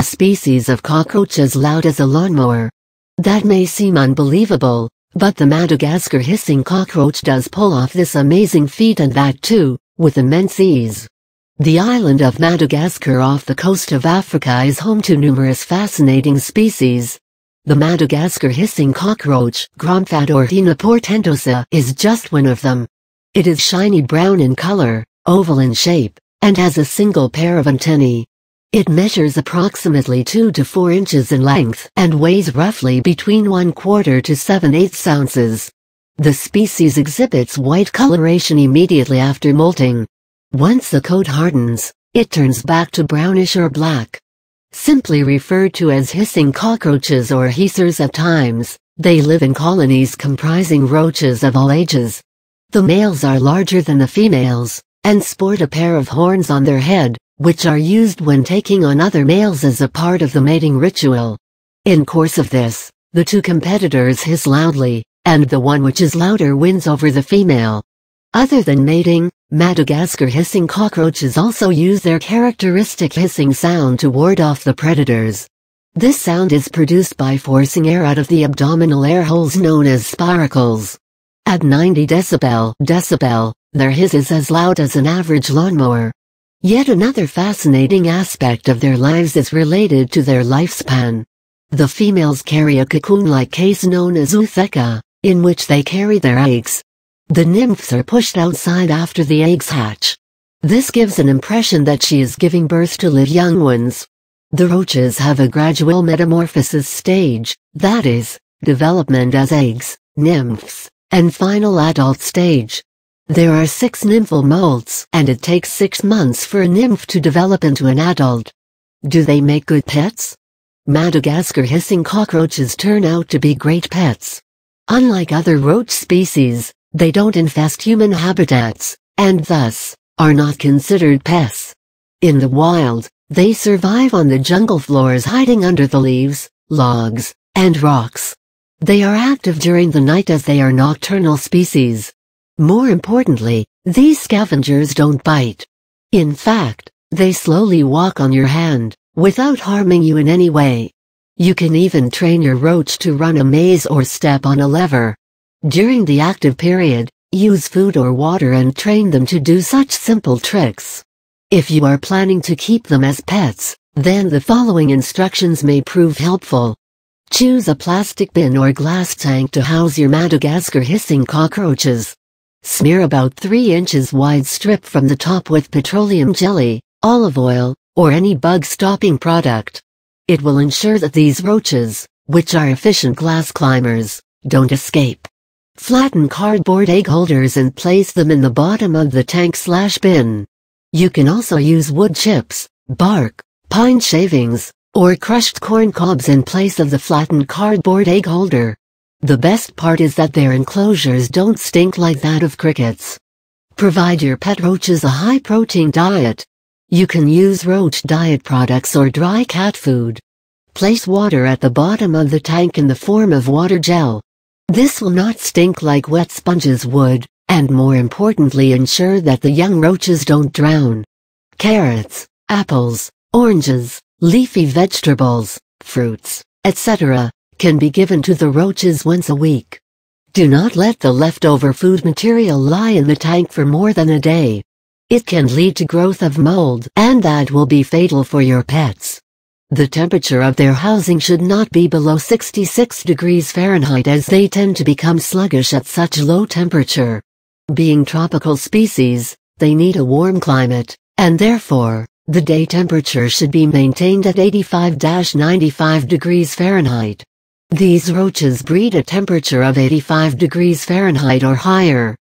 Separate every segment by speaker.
Speaker 1: a species of cockroach as loud as a lawnmower. That may seem unbelievable, but the Madagascar hissing cockroach does pull off this amazing feat and that too, with immense ease. The island of Madagascar off the coast of Africa is home to numerous fascinating species. The Madagascar hissing cockroach, Gromphadorhina portentosa, is just one of them. It is shiny brown in color, oval in shape, and has a single pair of antennae. It measures approximately 2 to 4 inches in length and weighs roughly between 1 quarter to 7 eighths ounces. The species exhibits white coloration immediately after molting. Once the coat hardens, it turns back to brownish or black. Simply referred to as hissing cockroaches or hissers at times, they live in colonies comprising roaches of all ages. The males are larger than the females, and sport a pair of horns on their head, which are used when taking on other males as a part of the mating ritual. In course of this, the two competitors hiss loudly, and the one which is louder wins over the female. Other than mating, Madagascar hissing cockroaches also use their characteristic hissing sound to ward off the predators. This sound is produced by forcing air out of the abdominal air holes known as spiracles. At 90 decibel, decibel, their hiss is as loud as an average lawnmower. Yet another fascinating aspect of their lives is related to their lifespan. The females carry a cocoon-like case known as ootheca, in which they carry their eggs. The nymphs are pushed outside after the eggs hatch. This gives an impression that she is giving birth to live young ones. The roaches have a gradual metamorphosis stage, that is, development as eggs, nymphs, and final adult stage. There are six nymphal molts and it takes six months for a nymph to develop into an adult. Do they make good pets? Madagascar hissing cockroaches turn out to be great pets. Unlike other roach species, they don't infest human habitats, and thus, are not considered pests. In the wild, they survive on the jungle floors hiding under the leaves, logs, and rocks. They are active during the night as they are nocturnal species. More importantly, these scavengers don't bite. In fact, they slowly walk on your hand, without harming you in any way. You can even train your roach to run a maze or step on a lever. During the active period, use food or water and train them to do such simple tricks. If you are planning to keep them as pets, then the following instructions may prove helpful. Choose a plastic bin or glass tank to house your Madagascar hissing cockroaches. Smear about 3 inches wide strip from the top with petroleum jelly, olive oil, or any bug-stopping product. It will ensure that these roaches, which are efficient glass climbers, don't escape. Flatten cardboard egg holders and place them in the bottom of the tank slash bin. You can also use wood chips, bark, pine shavings, or crushed corn cobs in place of the flattened cardboard egg holder. The best part is that their enclosures don't stink like that of crickets. Provide your pet roaches a high-protein diet. You can use roach diet products or dry cat food. Place water at the bottom of the tank in the form of water gel. This will not stink like wet sponges would, and more importantly ensure that the young roaches don't drown. Carrots, apples, oranges, leafy vegetables, fruits, etc can be given to the roaches once a week. Do not let the leftover food material lie in the tank for more than a day. It can lead to growth of mold and that will be fatal for your pets. The temperature of their housing should not be below 66 degrees Fahrenheit as they tend to become sluggish at such low temperature. Being tropical species, they need a warm climate, and therefore, the day temperature should be maintained at 85-95 degrees Fahrenheit. These roaches breed at temperature of 85 degrees Fahrenheit or higher.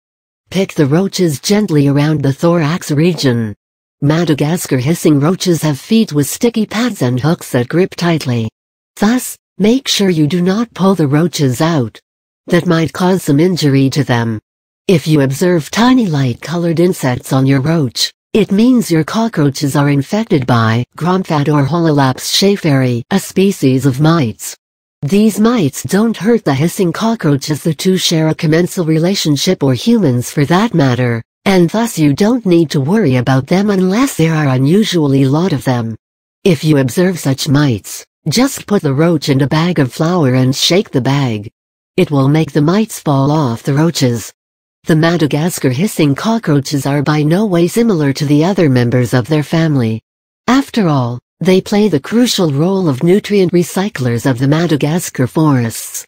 Speaker 1: Pick the roaches gently around the thorax region. Madagascar hissing roaches have feet with sticky pads and hooks that grip tightly. Thus, make sure you do not pull the roaches out. That might cause some injury to them. If you observe tiny light-colored insects on your roach, it means your cockroaches are infected by Gromphadorholaelaps schaefferi, a species of mites. These mites don't hurt the hissing cockroaches the two share a commensal relationship or humans for that matter, and thus you don't need to worry about them unless there are unusually lot of them. If you observe such mites, just put the roach in a bag of flour and shake the bag. It will make the mites fall off the roaches. The Madagascar hissing cockroaches are by no way similar to the other members of their family. After all, they play the crucial role of nutrient recyclers of the Madagascar forests.